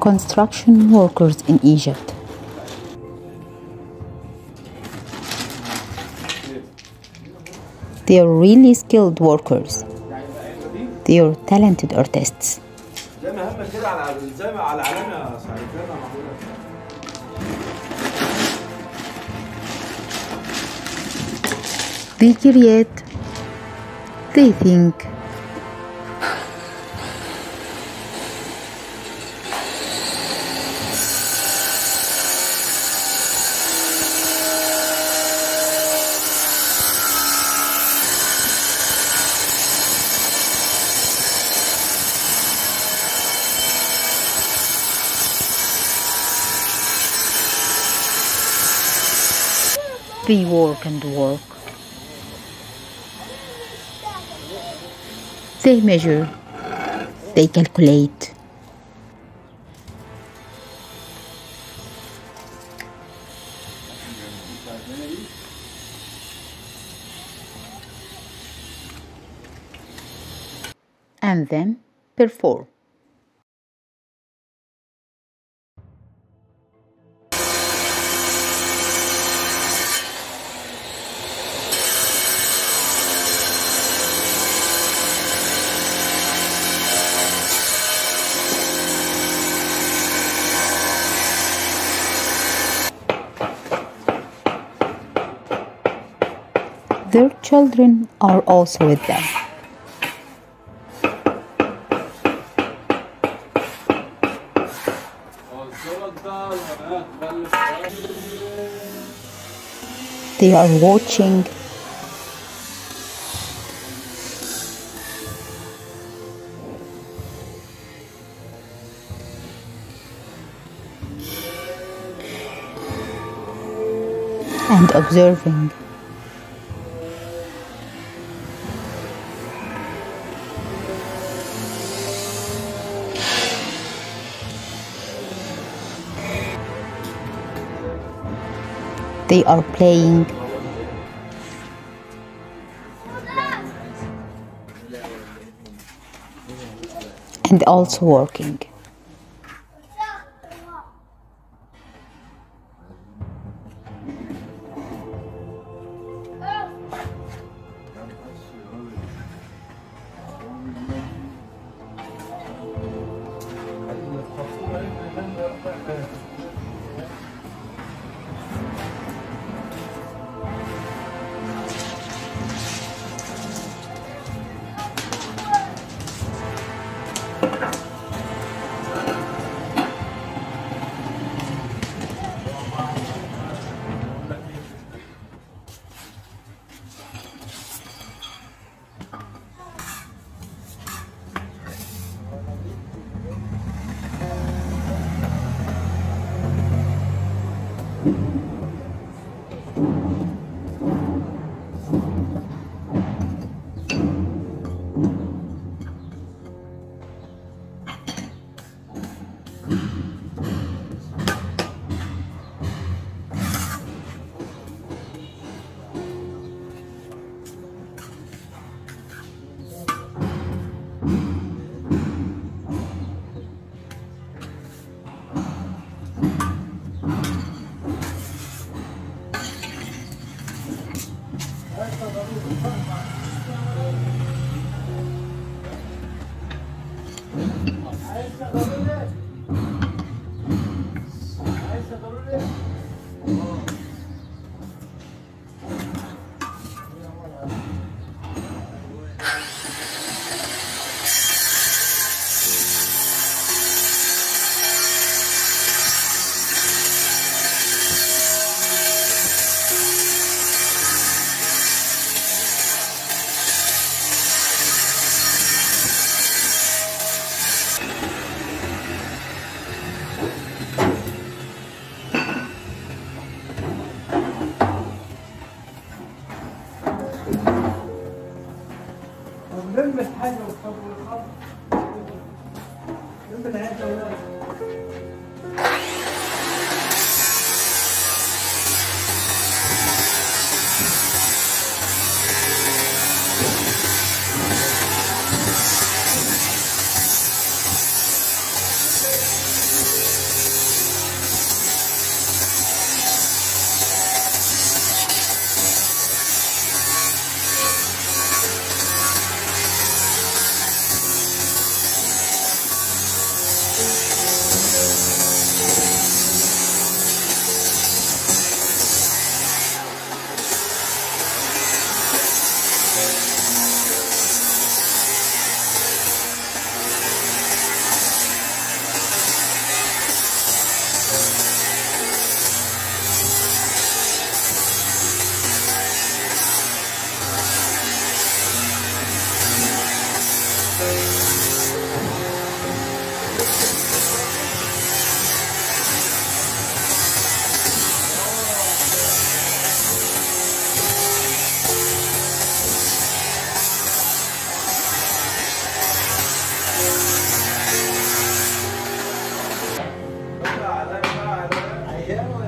construction workers in Egypt. They are really skilled workers. They are talented artists. They create, they think, They work and work. They measure. They calculate. And then perform. Children are also with them. They are watching. And observing. They are playing. And also working. Yeah.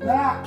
来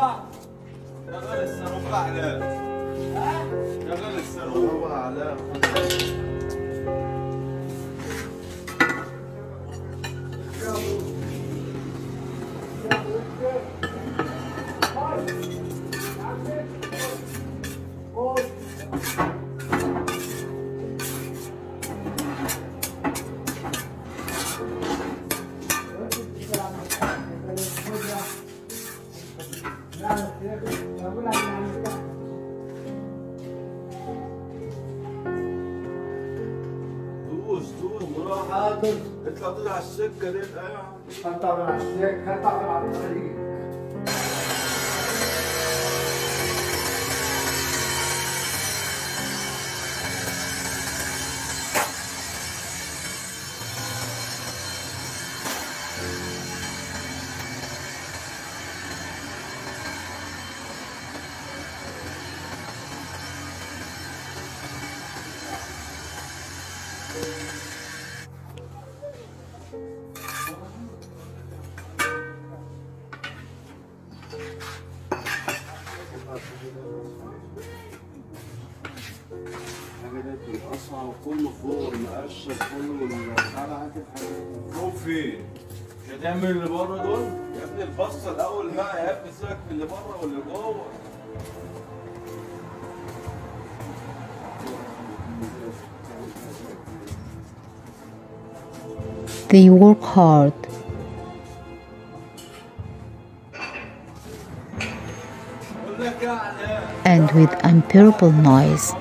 السروال شغل السروال على ها شغل طب اطلع طلع على السكة دي. أيوه هطلع من على السكة هطلع من على الطريق. Thank you. مش هتعمل اللي بره دول؟ يا ابني البصة الأول بقى يا ابني سيبك من اللي بره واللي جوه They work hard بقول لك يعني and with unbearable noise.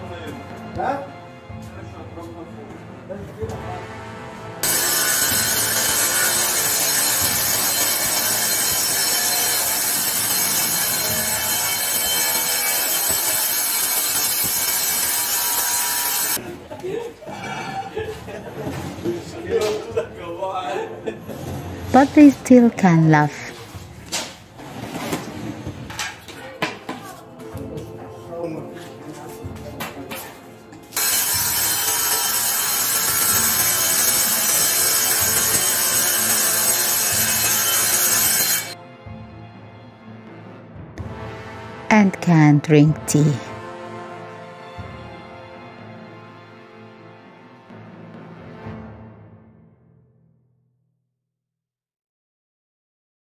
But they still can laugh. and can drink tea.